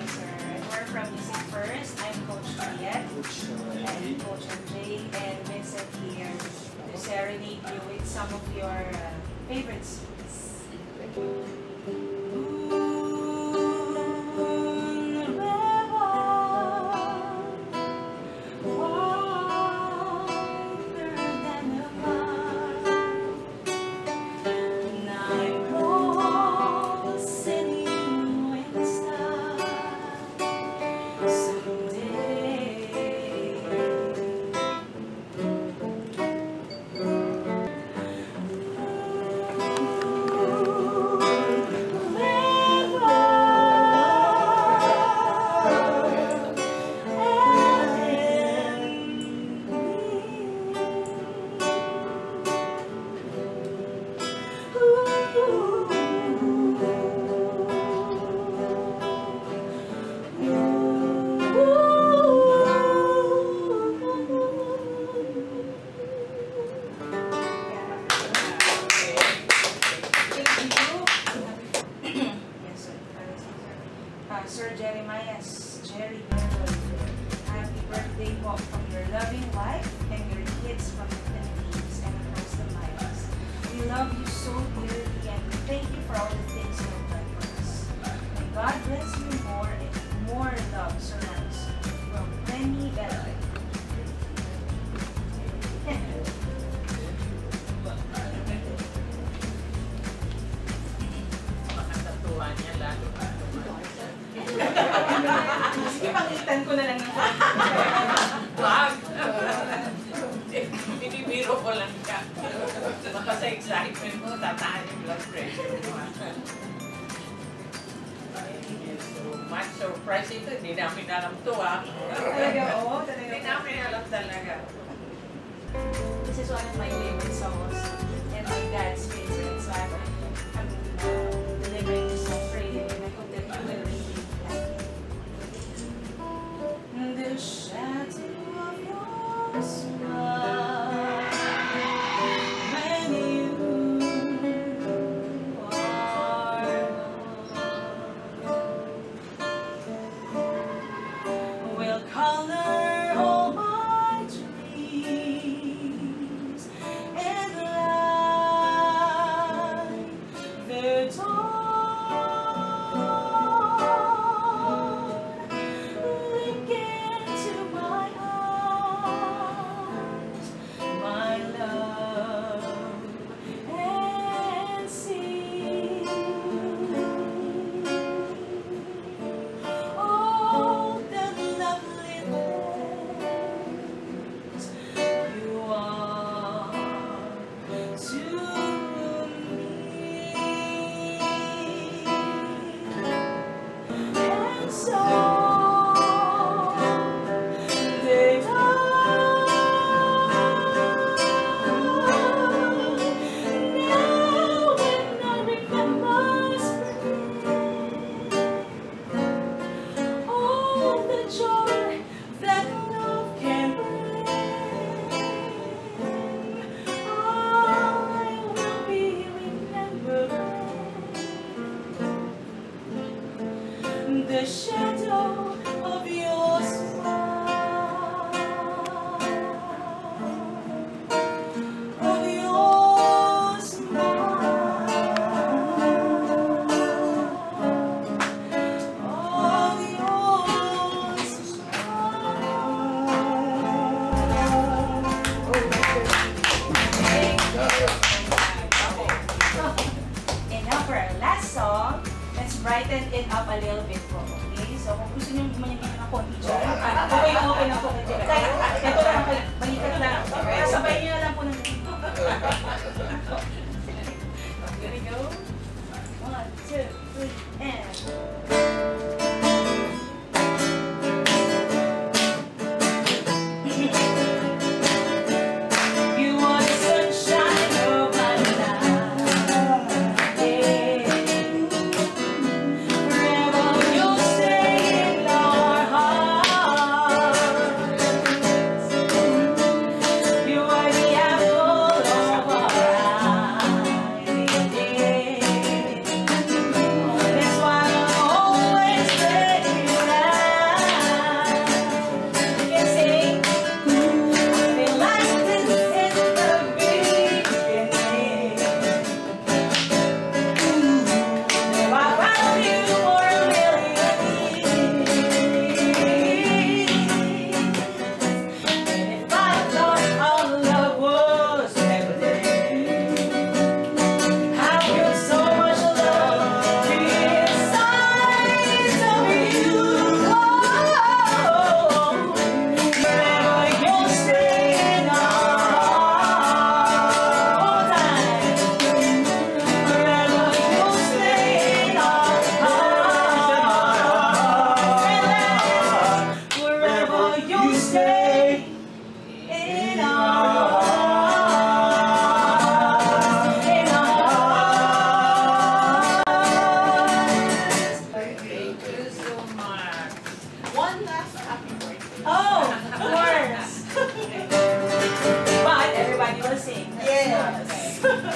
Hi. We're from Music First. I'm Coach Juliet and Coach Andre and Vincent here to serenade you with some of your uh, favorite songs. Sir Jerry Harold, happy birthday po from your loving wife and your kids from the Philippines and across the miles. We love you so dearly and we thank you for all the things you have done for us. May God bless you more Sige, pangitan ko na lang ng Wag! Binibiro ko lang ka. Baka sa excitement mo, tataan yung blood pressure mo. So much surprise ito. Hindi namin alam to ah. Talaga, oo. Talaga. Hindi namin alam talaga. This is one of my favorite songs and my dad's favorite. So I'm, I'm the shadow let's brighten it up a little bit po. Okay? So kung gusto nyo manimik ng konti dyan, ah, okay okay na po. Ito lang, balikat lang. Sabay nyo na lang po ng Here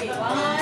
Wow.